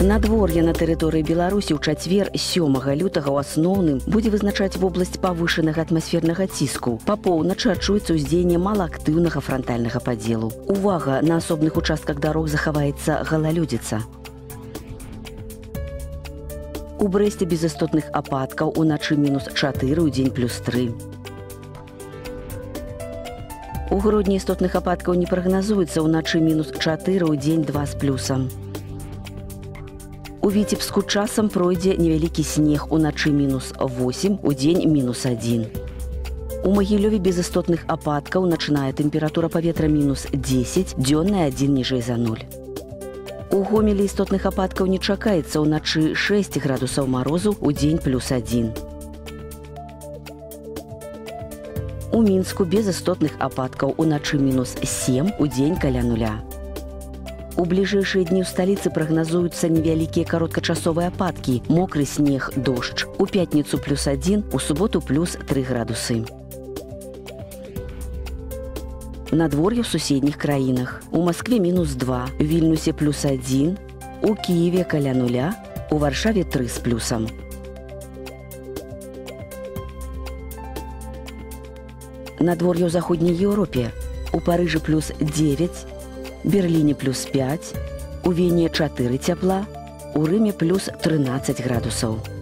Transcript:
Надвор'е на тэрыторыі Беларусі ў чацвер 7 лютага ў асноўным будзе вызначаць вобласць павышанага атмасфернага ціску. Па поўначы адчуецца ўздзеянне малаактыўнага франтальнага падзелу. Увага, на асобных участках дарог захаваецца галалёдзіца. У брэсце без істотных ападкаў уначы мінус 4 у дзень плюс 3. У грудні істотных ападкаў не прагназуецца ўначы мінус 4 у дзень 2 з плюсам. У віцебску часам пройдзе невялікі снег уначы мінус 8 у дзень мінус 1. У магілёве без істотных ападкаў начынае тэмпература паветра мінус 10, дзённая адзін ніжэй за 0. У гомелі істотных ападкаў не чакаецца ўначы 6 градусаў марозу у дзень плюс 1. У мінску без істотных ападкаў уначы мінус 7 у дзень каля нуля. У бліжэйшыя дні ў сталіцы прагназуюцца невялікія кароткачасовыя ападкі, мокры снег, дождж. У пятніцу плюс адзін, у суботу плюс тры градусы. Надвор'е ў суседніх краінах. У Маскве мінус 2, вільнюсе плюс 1, у Киеве каля нуля, у варшаве 3 з плюсам. Надвор'е ў заходняй Еўропе. У Парыжы плюс 9, Берліне плюс 5, у Вене 4 цяпла, у Рыме плюс 13 градусаў.